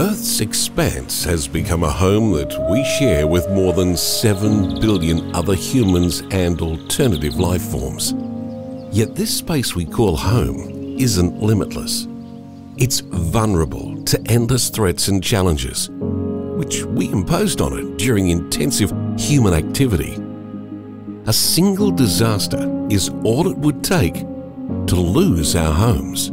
Earth's expanse has become a home that we share with more than 7 billion other humans and alternative life forms. Yet this space we call home isn't limitless. It's vulnerable to endless threats and challenges, which we imposed on it during intensive human activity. A single disaster is all it would take to lose our homes.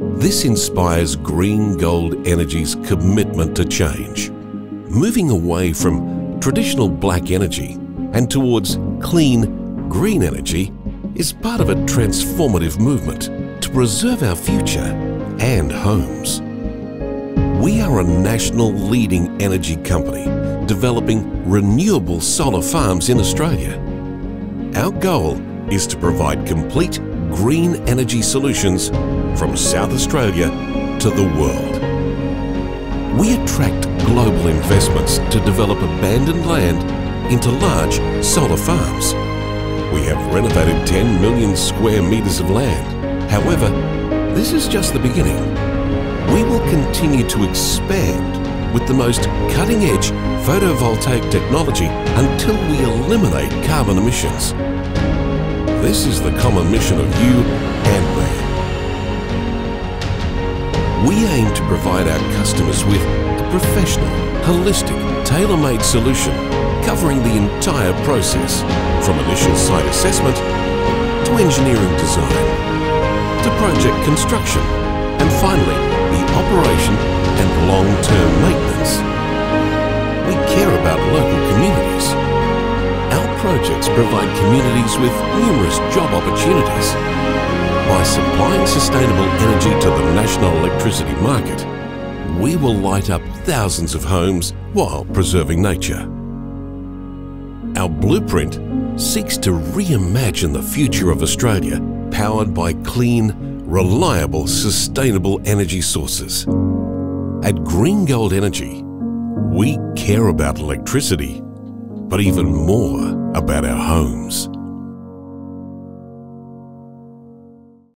This inspires Green Gold Energy's commitment to change, moving away from traditional black energy and towards clean, green energy is part of a transformative movement to preserve our future and homes. We are a national leading energy company developing renewable solar farms in Australia. Our goal is to provide complete green energy solutions from South Australia to the world. We attract global investments to develop abandoned land into large solar farms. We have renovated 10 million square metres of land. However, this is just the beginning. We will continue to expand with the most cutting-edge photovoltaic technology until we eliminate carbon emissions. This is the common mission of you and me. We aim to provide our customers with a professional, holistic, tailor-made solution covering the entire process from initial site assessment to engineering design to project construction and finally the operation and long-term maintenance. Provide communities with numerous job opportunities. By supplying sustainable energy to the national electricity market, we will light up thousands of homes while preserving nature. Our blueprint seeks to reimagine the future of Australia powered by clean, reliable, sustainable energy sources. At Green Gold Energy, we care about electricity, but even more about our.